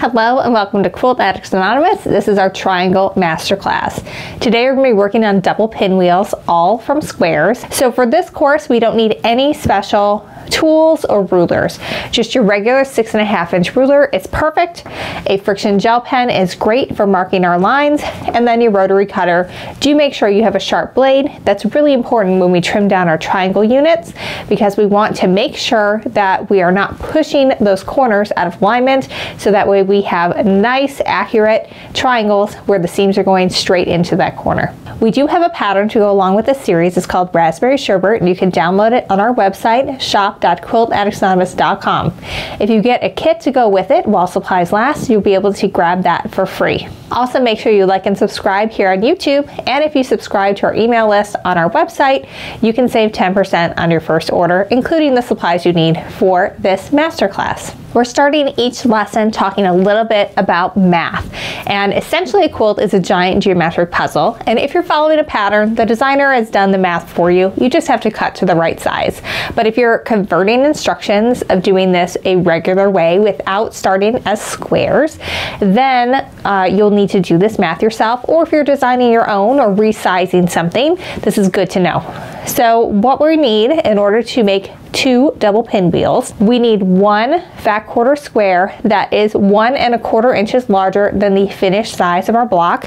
Hello and welcome to Quilt Addicts Anonymous. This is our Triangle Masterclass. Today we're going to be working on double pinwheels, all from squares. So for this course, we don't need any special tools or rulers. Just your regular six and a half inch ruler is perfect. A friction gel pen is great for marking our lines and then your rotary cutter. Do make sure you have a sharp blade. That's really important when we trim down our triangle units because we want to make sure that we are not pushing those corners out of alignment so that way we have nice accurate triangles where the seams are going straight into that corner. We do have a pattern to go along with this series. It's called Raspberry Sherbet and you can download it on our website shop shop.quiltaddictsanonymous.com. If you get a kit to go with it while supplies last, you'll be able to grab that for free. Also, make sure you like and subscribe here on YouTube, and if you subscribe to our email list on our website, you can save 10% on your first order, including the supplies you need for this masterclass. We're starting each lesson talking a little bit about math. And essentially a quilt is a giant geometric puzzle. And if you're following a pattern, the designer has done the math for you. You just have to cut to the right size. But if you're converting instructions of doing this a regular way without starting as squares, then uh, you'll need to do this math yourself. Or if you're designing your own or resizing something, this is good to know. So what we need in order to make two double pinwheels. We need one fat quarter square that is one and a quarter inches larger than the finished size of our block,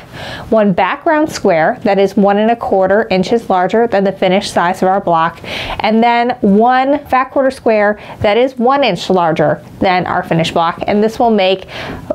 one background square that is one and a quarter inches larger than the finished size of our block, and then one fat quarter square that is one inch larger than our finished block. And this will make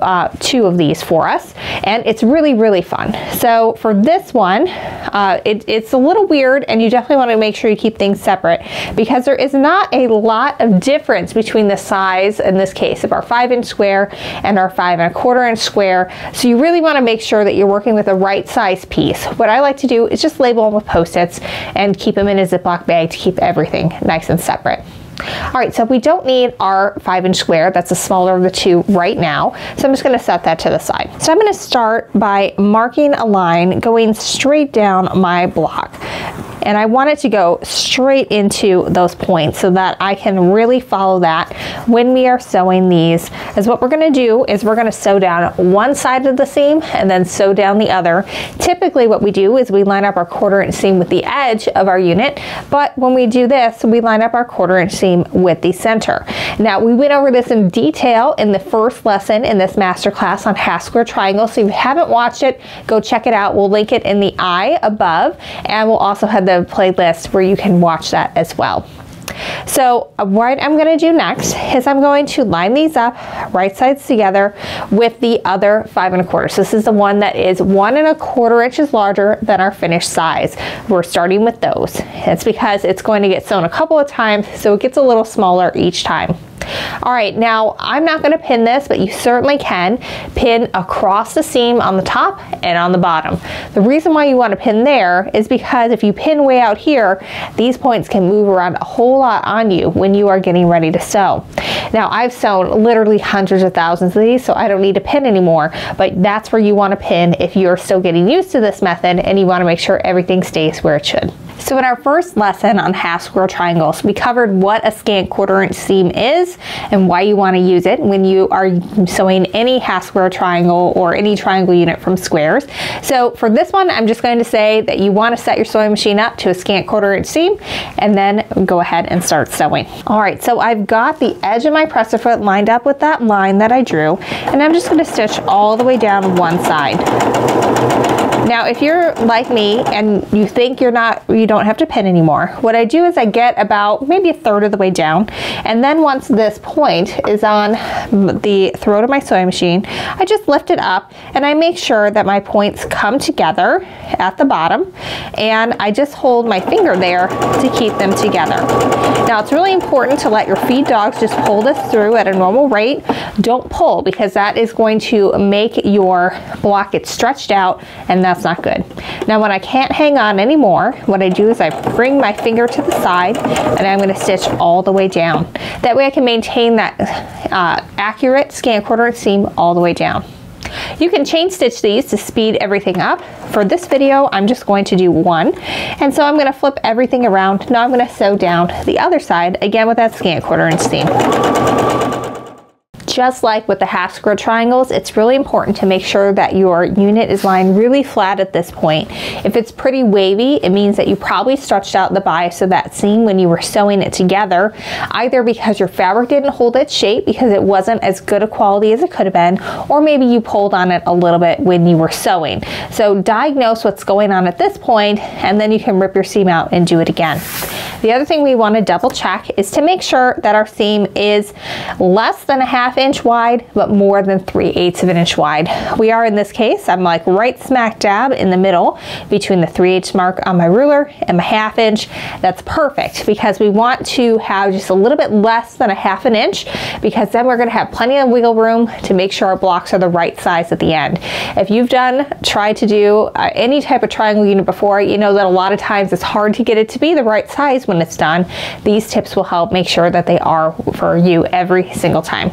uh, two of these for us. And it's really, really fun. So for this one, uh, it, it's a little weird and you definitely want to make sure you keep things separate because there is not not a lot of difference between the size, in this case, of our five inch square and our five and a quarter inch square. So you really wanna make sure that you're working with the right size piece. What I like to do is just label them with Post-its and keep them in a Ziploc bag to keep everything nice and separate. All right, so we don't need our five inch square, that's the smaller of the two right now. So I'm just gonna set that to the side. So I'm gonna start by marking a line going straight down my block and I want it to go straight into those points so that I can really follow that when we are sewing these. As what we're gonna do is we're gonna sew down one side of the seam and then sew down the other. Typically what we do is we line up our quarter inch seam with the edge of our unit, but when we do this, we line up our quarter inch seam with the center. Now we went over this in detail in the first lesson in this master class on half square triangles. So if you haven't watched it, go check it out. We'll link it in the eye above and we'll also have the playlist where you can watch that as well. So uh, what I'm going to do next is I'm going to line these up right sides together with the other five and a quarter. So this is the one that is one and a quarter inches larger than our finished size. We're starting with those. It's because it's going to get sewn a couple of times so it gets a little smaller each time. All right, now I'm not gonna pin this, but you certainly can pin across the seam on the top and on the bottom. The reason why you wanna pin there is because if you pin way out here, these points can move around a whole lot on you when you are getting ready to sew. Now I've sewn literally hundreds of thousands of these, so I don't need to pin anymore, but that's where you wanna pin if you're still getting used to this method and you wanna make sure everything stays where it should. So in our first lesson on half square triangles, we covered what a scant quarter inch seam is and why you want to use it when you are sewing any half square triangle or any triangle unit from squares. So for this one, I'm just going to say that you want to set your sewing machine up to a scant quarter inch seam and then go ahead and start sewing. All right, so I've got the edge of my presser foot lined up with that line that I drew and I'm just going to stitch all the way down one side. Now, if you're like me and you think you're not, you don't have to pin anymore, what I do is I get about maybe a third of the way down. And then once this point is on the throat of my sewing machine, I just lift it up and I make sure that my points come together at the bottom. And I just hold my finger there to keep them together. Now, it's really important to let your feed dogs just pull this through at a normal rate. Don't pull because that is going to make your block get stretched out and that's that's not good. Now when I can't hang on anymore, what I do is I bring my finger to the side and I'm gonna stitch all the way down. That way I can maintain that uh, accurate scant quarter seam all the way down. You can chain stitch these to speed everything up. For this video, I'm just going to do one. And so I'm gonna flip everything around. Now I'm gonna sew down the other side, again with that scant quarter inch seam just like with the half square triangles, it's really important to make sure that your unit is lying really flat at this point. If it's pretty wavy, it means that you probably stretched out the bias of that seam when you were sewing it together, either because your fabric didn't hold its shape because it wasn't as good a quality as it could have been, or maybe you pulled on it a little bit when you were sewing. So diagnose what's going on at this point, and then you can rip your seam out and do it again. The other thing we want to double check is to make sure that our seam is less than a half inch wide, but more than 3 eighths of an inch wide. We are in this case, I'm like right smack dab in the middle between the 3 eighths mark on my ruler and my half inch. That's perfect because we want to have just a little bit less than a half an inch because then we're going to have plenty of wiggle room to make sure our blocks are the right size at the end. If you've done, tried to do uh, any type of triangle unit before, you know that a lot of times it's hard to get it to be the right size when it's done. These tips will help make sure that they are for you every single time.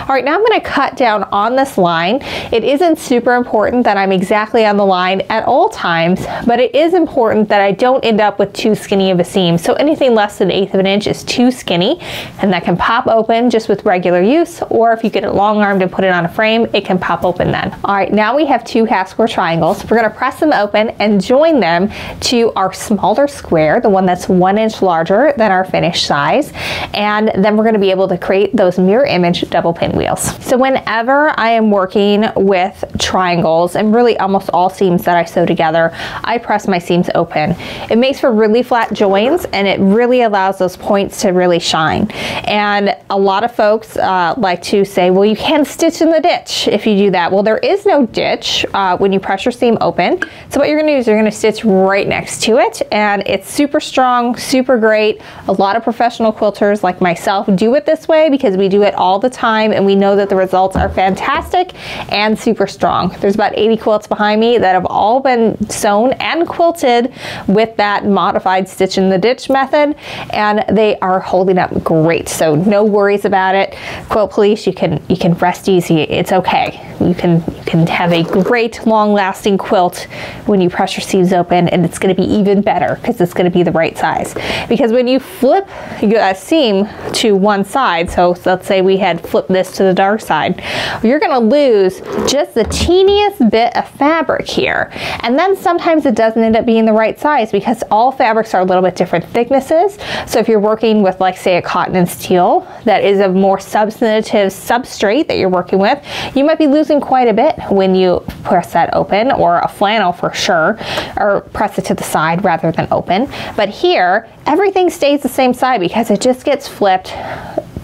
All right, now I'm gonna cut down on this line. It isn't super important that I'm exactly on the line at all times, but it is important that I don't end up with too skinny of a seam. So anything less than an eighth of an inch is too skinny, and that can pop open just with regular use, or if you get it long armed and put it on a frame, it can pop open then. All right, now we have two half square triangles. We're gonna press them open and join them to our smaller square, the one that's one inch larger than our finished size. And then we're gonna be able to create those mirror image double pinwheels. So whenever I am working with triangles and really almost all seams that I sew together, I press my seams open. It makes for really flat joins and it really allows those points to really shine. And a lot of folks uh, like to say, well, you can't stitch in the ditch if you do that. Well, there is no ditch uh, when you press your seam open. So what you're gonna do is you're gonna stitch right next to it and it's super strong, super great. A lot of professional quilters like myself do it this way because we do it all the time time and we know that the results are fantastic and super strong. There's about 80 quilts behind me that have all been sewn and quilted with that modified stitch in the ditch method and they are holding up great. So no worries about it. Quilt police, you can you can rest easy. It's okay. You can you can have a great long lasting quilt when you press your seams open and it's going to be even better because it's going to be the right size. Because when you flip a seam to one side, so let's say we had flipped this to the dark side, you're gonna lose just the teeniest bit of fabric here. And then sometimes it doesn't end up being the right size because all fabrics are a little bit different thicknesses. So if you're working with like say a Cotton and Steel that is a more substantive substrate that you're working with, you might be losing quite a bit when you press that open or a flannel for sure, or press it to the side rather than open. But here, everything stays the same side because it just gets flipped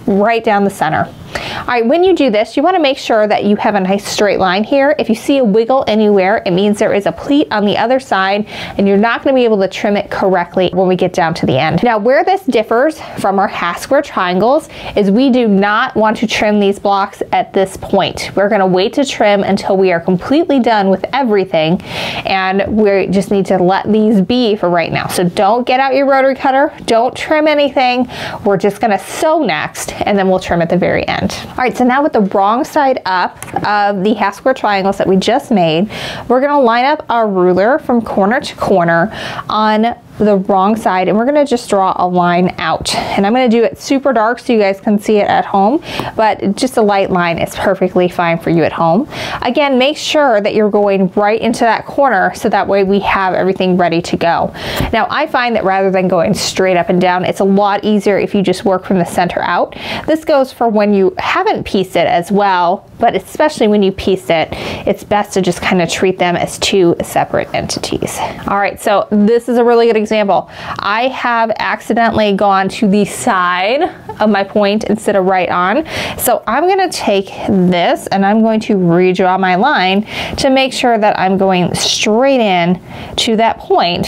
right down the center. All right, when you do this, you wanna make sure that you have a nice straight line here. If you see a wiggle anywhere, it means there is a pleat on the other side and you're not gonna be able to trim it correctly when we get down to the end. Now, where this differs from our half square triangles is we do not want to trim these blocks at this point. We're gonna wait to trim until we are completely done with everything and we just need to let these be for right now. So don't get out your rotary cutter, don't trim anything. We're just gonna sew next and then we'll trim at the very end. All right, so now with the wrong side up of the half square triangles that we just made, we're gonna line up our ruler from corner to corner on the wrong side and we're gonna just draw a line out. And I'm gonna do it super dark so you guys can see it at home, but just a light line is perfectly fine for you at home. Again, make sure that you're going right into that corner so that way we have everything ready to go. Now I find that rather than going straight up and down, it's a lot easier if you just work from the center out. This goes for when you haven't pieced it as well, but especially when you piece it, it's best to just kind of treat them as two separate entities. All right, so this is a really good example. I have accidentally gone to the side of my point instead of right on. So I'm gonna take this and I'm going to redraw my line to make sure that I'm going straight in to that point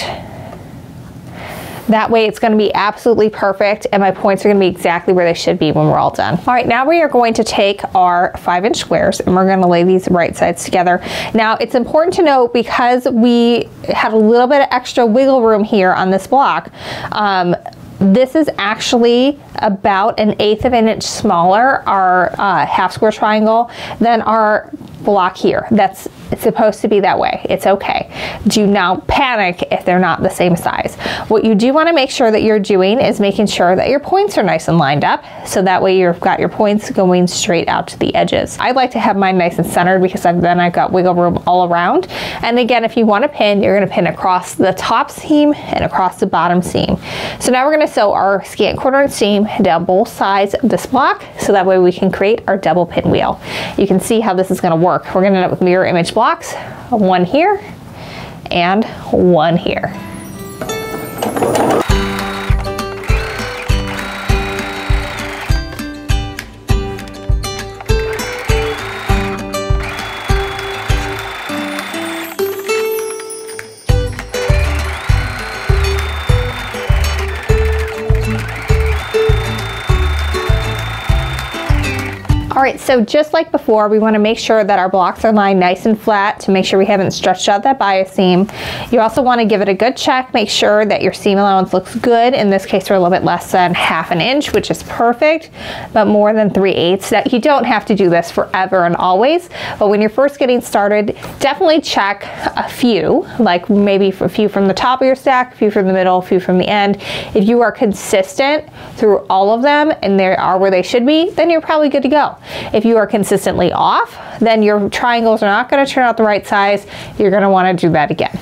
that way it's gonna be absolutely perfect and my points are gonna be exactly where they should be when we're all done. All right, now we are going to take our five inch squares and we're gonna lay these right sides together. Now it's important to note because we have a little bit of extra wiggle room here on this block, um, this is actually about an eighth of an inch smaller, our uh, half square triangle, than our block here. That's It's supposed to be that way. It's okay. Do not panic if they're not the same size. What you do want to make sure that you're doing is making sure that your points are nice and lined up so that way you've got your points going straight out to the edges. I like to have mine nice and centered because then I've got wiggle room all around. And again, if you want to pin, you're going to pin across the top seam and across the bottom seam. So now we're going to sew our scant quarter seam down both sides of this block so that way we can create our double pinwheel. You can see how this is going to work. We're going to end up with mirror image blocks, one here and one here. All right, so just like before, we wanna make sure that our blocks are lying nice and flat to make sure we haven't stretched out that bias seam. You also wanna give it a good check, make sure that your seam allowance looks good. In this case, we're a little bit less than half an inch, which is perfect, but more than 3 eighths. That you don't have to do this forever and always, but when you're first getting started, definitely check a few, like maybe a few from the top of your stack, a few from the middle, a few from the end. If you are consistent through all of them and they are where they should be, then you're probably good to go. If you are consistently off, then your triangles are not gonna turn out the right size. You're gonna wanna do that again.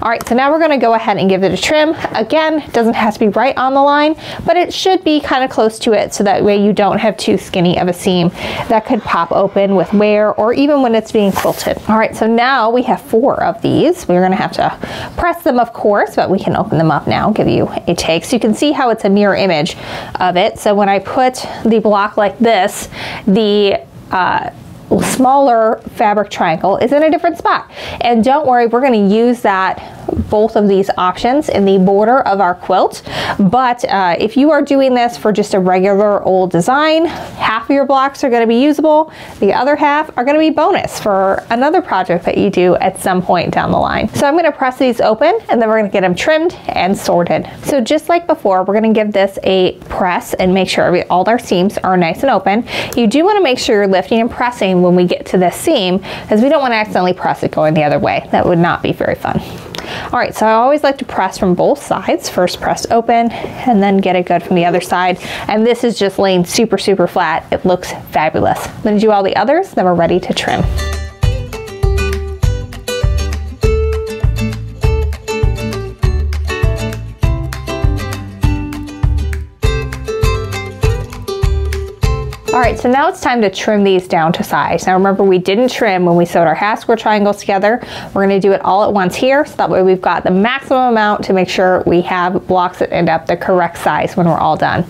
All right, so now we're gonna go ahead and give it a trim. Again, it doesn't have to be right on the line, but it should be kind of close to it so that way you don't have too skinny of a seam that could pop open with wear or even when it's being quilted. All right, so now we have four of these. We're gonna have to press them, of course, but we can open them up now, give you a take. So you can see how it's a mirror image of it. So when I put the block like this, the uh, smaller fabric triangle is in a different spot. And don't worry, we're gonna use that both of these options in the border of our quilt. But uh, if you are doing this for just a regular old design, half of your blocks are gonna be usable, the other half are gonna be bonus for another project that you do at some point down the line. So I'm gonna press these open and then we're gonna get them trimmed and sorted. So just like before, we're gonna give this a press and make sure all our seams are nice and open. You do wanna make sure you're lifting and pressing when we get to this seam because we don't wanna accidentally press it going the other way. That would not be very fun. All right, so I always like to press from both sides. First press open and then get it good from the other side. And this is just laying super, super flat. It looks fabulous. I'm gonna do all the others, then we're ready to trim. All right, so now it's time to trim these down to size. Now remember, we didn't trim when we sewed our half square triangles together. We're gonna do it all at once here, so that way we've got the maximum amount to make sure we have blocks that end up the correct size when we're all done.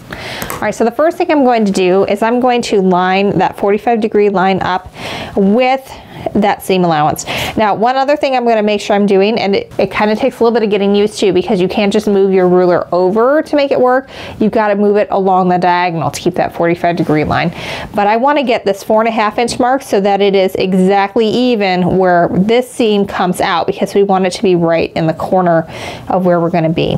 All right, so the first thing I'm going to do is I'm going to line that 45 degree line up with that seam allowance. Now, one other thing I'm gonna make sure I'm doing, and it, it kind of takes a little bit of getting used to because you can't just move your ruler over to make it work. You've got to move it along the diagonal to keep that 45 degree line. But I want to get this four and a half inch mark so that it is exactly even where this seam comes out because we want it to be right in the corner of where we're going to be.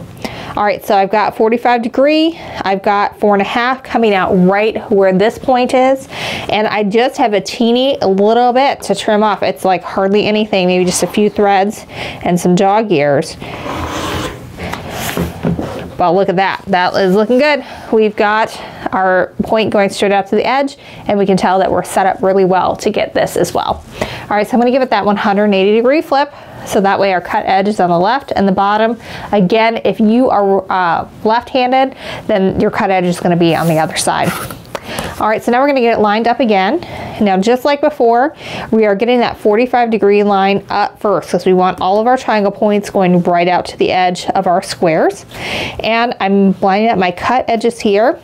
All right, so I've got 45 degree, I've got four and a half coming out right where this point is, and I just have a teeny little bit to trim off. It's like hardly anything, maybe just a few threads and some dog ears. But look at that. That is looking good. We've got our point going straight out to the edge and we can tell that we're set up really well to get this as well. All right, so I'm gonna give it that 180 degree flip. So that way our cut edge is on the left and the bottom. Again, if you are uh, left-handed, then your cut edge is gonna be on the other side. All right, so now we're gonna get it lined up again. Now, just like before, we are getting that 45 degree line up first because we want all of our triangle points going right out to the edge of our squares. And I'm lining up my cut edges here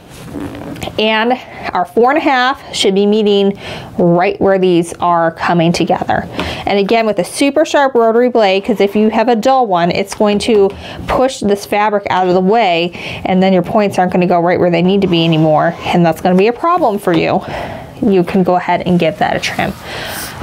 and our four and a half should be meeting right where these are coming together. And again, with a super sharp rotary blade, because if you have a dull one, it's going to push this fabric out of the way, and then your points aren't gonna go right where they need to be anymore, and that's gonna be a problem for you. You can go ahead and give that a trim.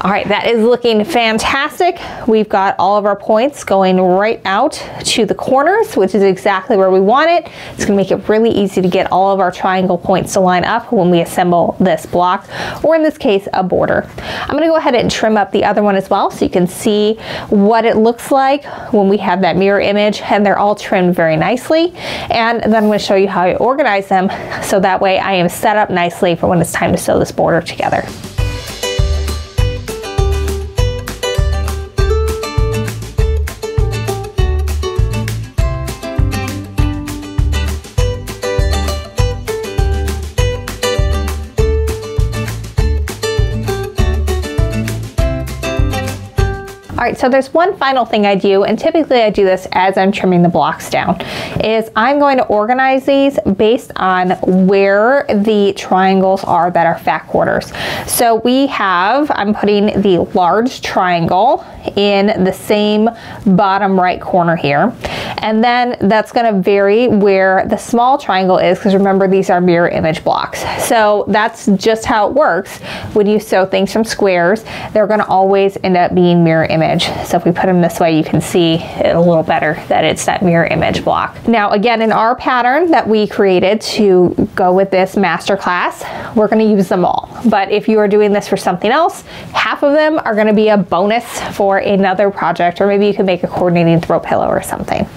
All right, that is looking fantastic. We've got all of our points going right out to the corners, which is exactly where we want it. It's gonna make it really easy to get all of our triangle points to line up when we assemble this block, or in this case, a border. I'm gonna go ahead and trim up the other one as well so you can see what it looks like when we have that mirror image and they're all trimmed very nicely. And then I'm gonna show you how I organize them so that way I am set up nicely for when it's time to sew this border together. All right, so there's one final thing I do, and typically I do this as I'm trimming the blocks down, is I'm going to organize these based on where the triangles are that are fat quarters. So we have, I'm putting the large triangle in the same bottom right corner here. And then that's gonna vary where the small triangle is, because remember these are mirror image blocks. So that's just how it works. When you sew things from squares, they're gonna always end up being mirror image. So if we put them this way, you can see it a little better that it's that mirror image block. Now again, in our pattern that we created to go with this master class, we're gonna use them all. But if you are doing this for something else, half of them are gonna be a bonus for another project, or maybe you can make a coordinating throw pillow or something.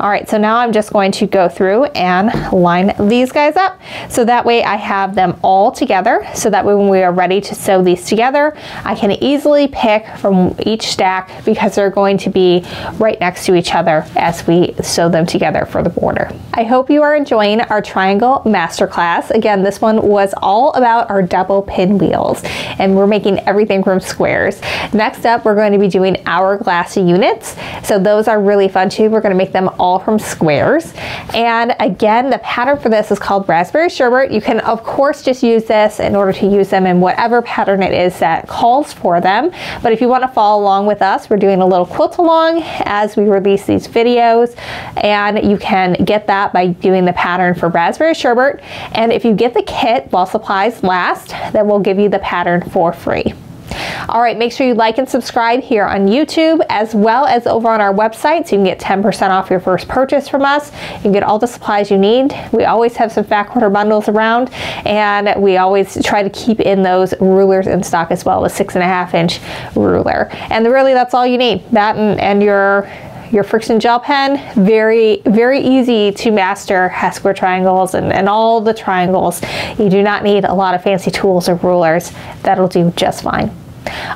All right, so now I'm just going to go through and line these guys up. So that way I have them all together. So that when we are ready to sew these together, I can easily pick from each stack because they're going to be right next to each other as we sew them together for the border. I hope you are enjoying our triangle masterclass. Again, this one was all about our double pinwheels and we're making everything from squares. Next up, we're going to be doing hourglass units. So those are really fun too. We're going to make them all from squares. And again, the pattern for this is called Raspberry Sherbet. You can of course just use this in order to use them in whatever pattern it is that calls for them. But if you want to follow along with us, we're doing a little quilt along as we release these videos. And you can get that by doing the pattern for Raspberry Sherbet. And if you get the kit while supplies last, then we'll give you the pattern for free. All right, make sure you like and subscribe here on YouTube as well as over on our website so you can get 10% off your first purchase from us. You can get all the supplies you need. We always have some quarter bundles around and we always try to keep in those rulers in stock as well, a six and a half inch ruler. And really that's all you need, that and, and your your friction gel pen, very, very easy to master half square triangles and, and all the triangles. You do not need a lot of fancy tools or rulers. That'll do just fine.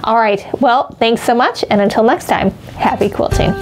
All right, well, thanks so much, and until next time, happy quilting.